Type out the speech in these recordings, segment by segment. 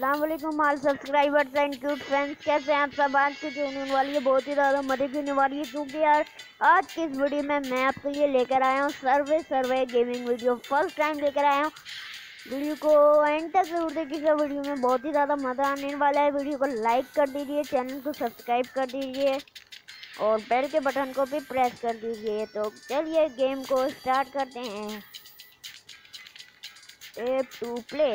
Aslam all subscribers and cute friends कैसे हैं आप सब? आज की जो होने वाली है, बहुत ही ज़्यादा मज़े की होने वाली है, क्योंकि यार, आज की इस वीडियो में मैं आपको ये लेकर आया हूँ, survey survey gaming video first time लेकर आया हूँ। वीडियो को एंड तक ज़रूर देखिएगा, वीडियो में बहुत ही ज़्यादा मज़ा आने वाला है। वीडियो को लाइक कर दीजिए चैनल को सब्सक्राइब कर दीजिए, और बेल के बटन को भी प्रेस कर दीजिए। तो चलिए गेम को स्टार्ट करते हैं। टू प्ले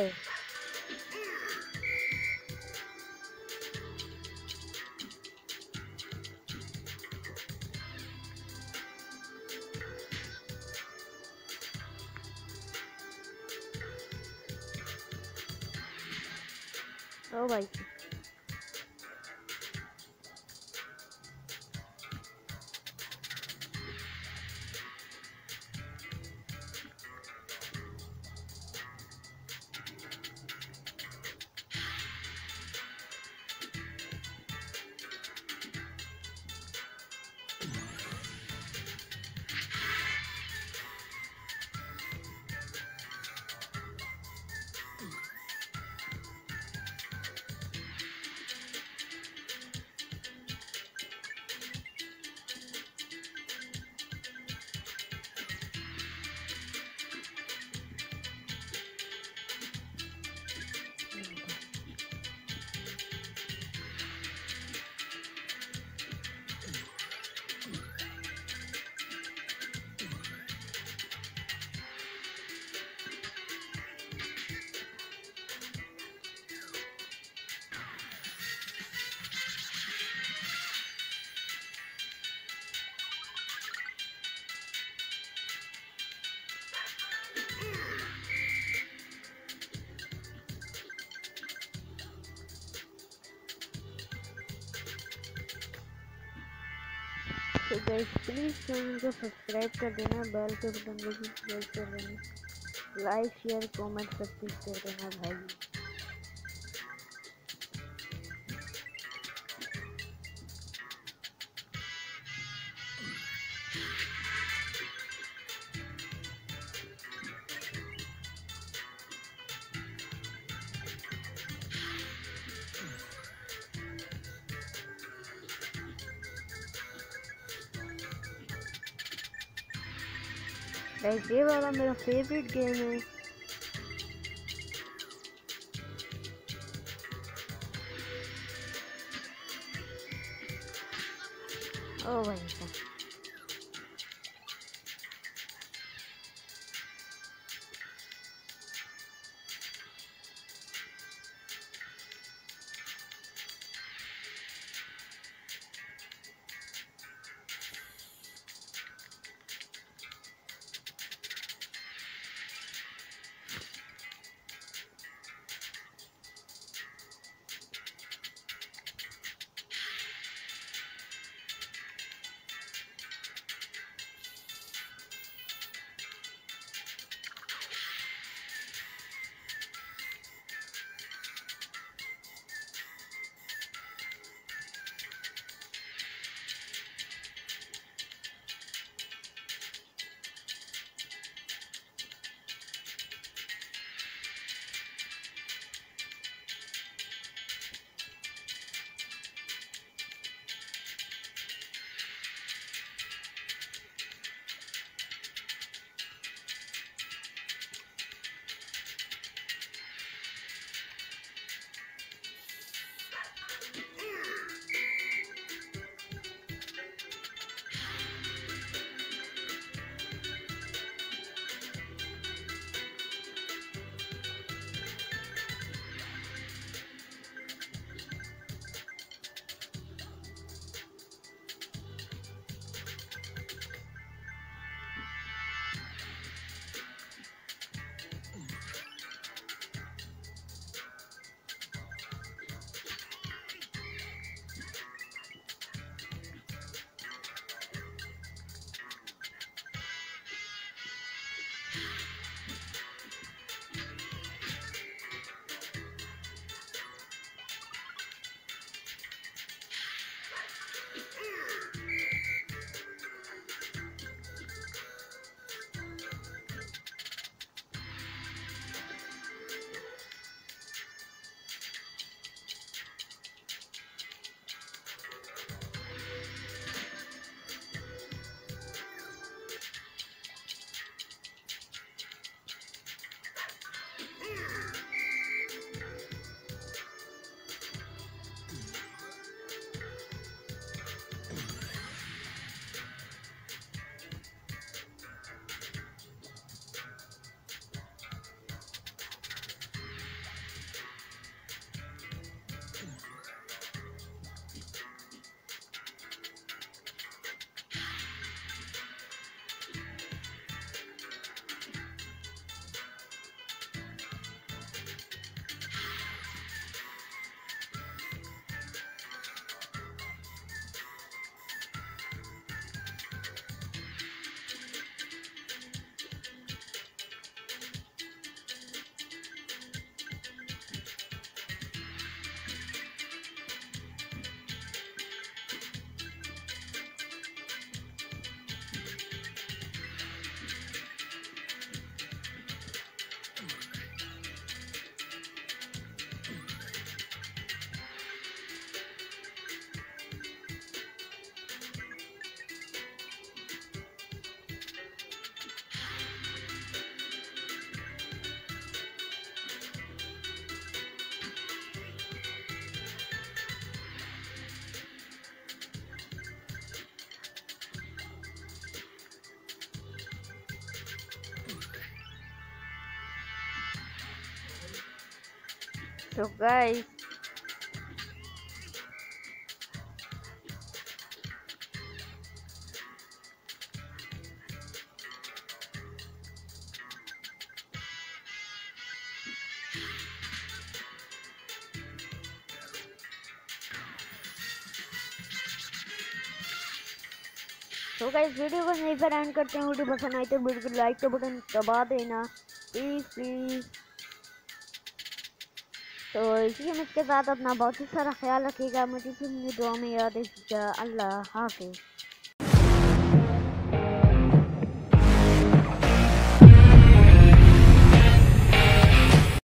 ओ भाई गाइस प्लीज़ चैनल को सब्सक्राइब कर देना बेल के बटन को भी प्रेस कर देना लाइक शेयर कमेंट सब कुछ कर देना भाई। Like they were one of my favorite gamers. Oh my god. तो गाइस तो गाइस वीडियो को यहीं पर एंड करते हैं वीडियो पसंद आई तो वीडियो को लाइक का बटन दबा देना। प्लीज़ प्लीज़ तो इसी उम्मीद के साथ अपना बहुत ही सारा ख्याल रखिएगा। मुझे दुआ में याद अल्लाह हाफिज़।